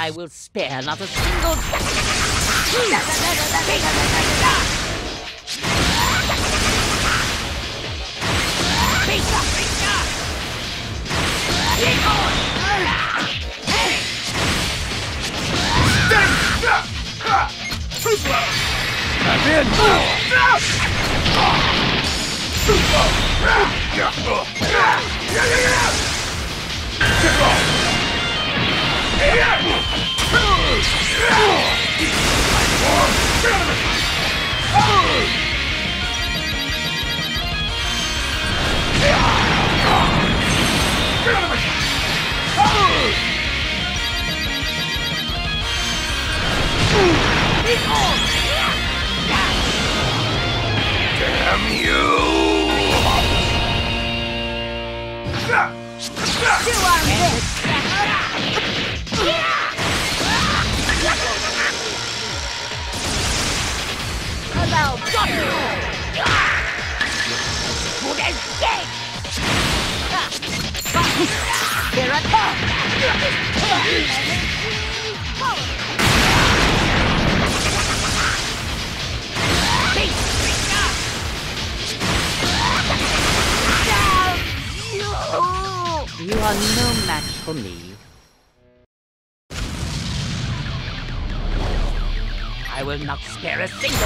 I will spare not a single. Damn Good it comes! You are no match for me. Will not spare a single.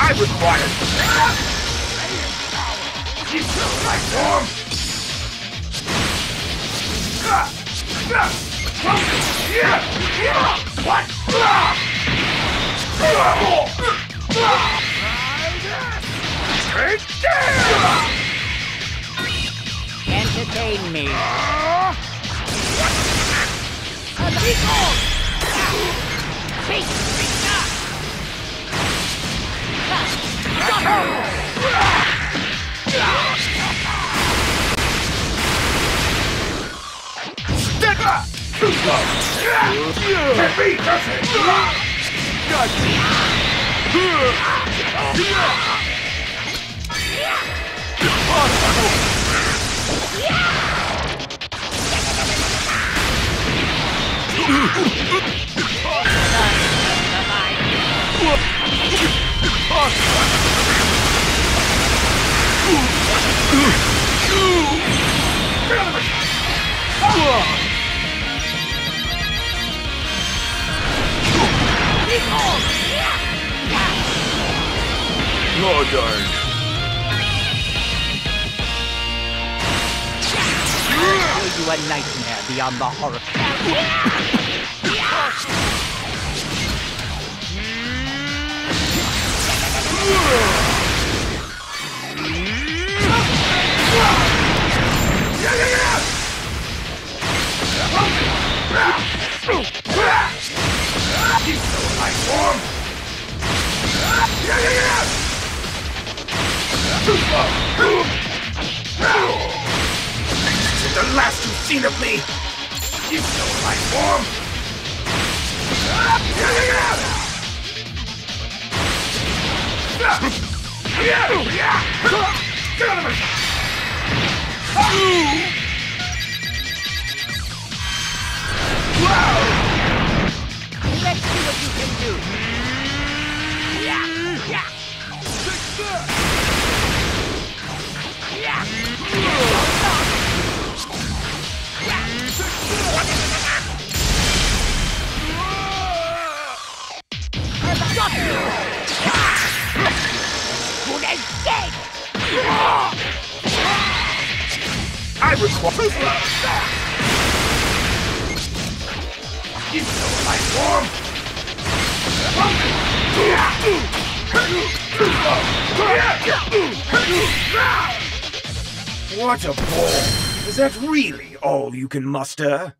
I require feel my form! Entertain me. Stick up! Too slow! Can't be, does Are you a nightmare beyond the horror? This is the last you've seen of me! You know my form! Let's I require... You know my form! What a ball! Is that really all you can muster?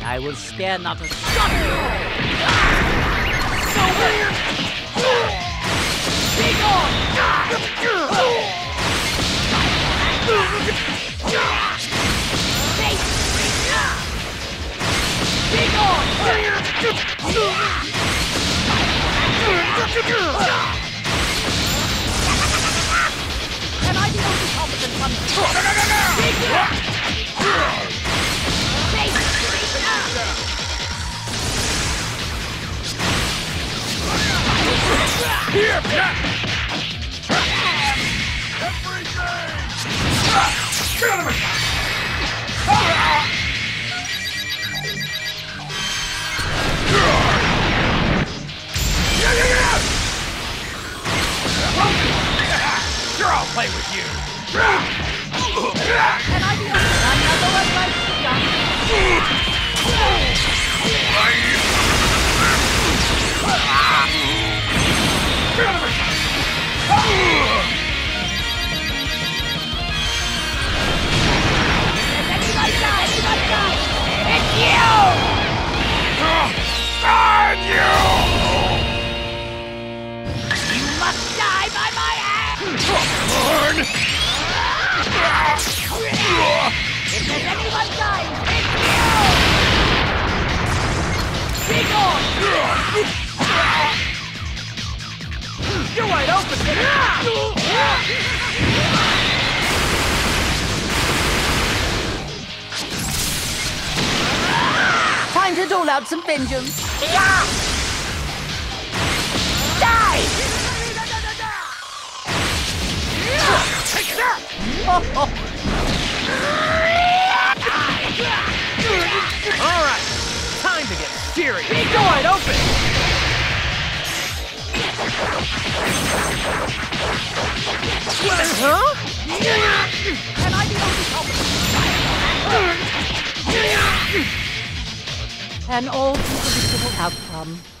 I will spare not a Can I be only competent one? Here! Everything! Get him! Play with you. Can I If there's anyone dying, it's you! Gone! You're wide open! Time to dole out some vengeance. All right, time to get serious. You're wide open! Huh? Can I be only help? An all-predictable outcome.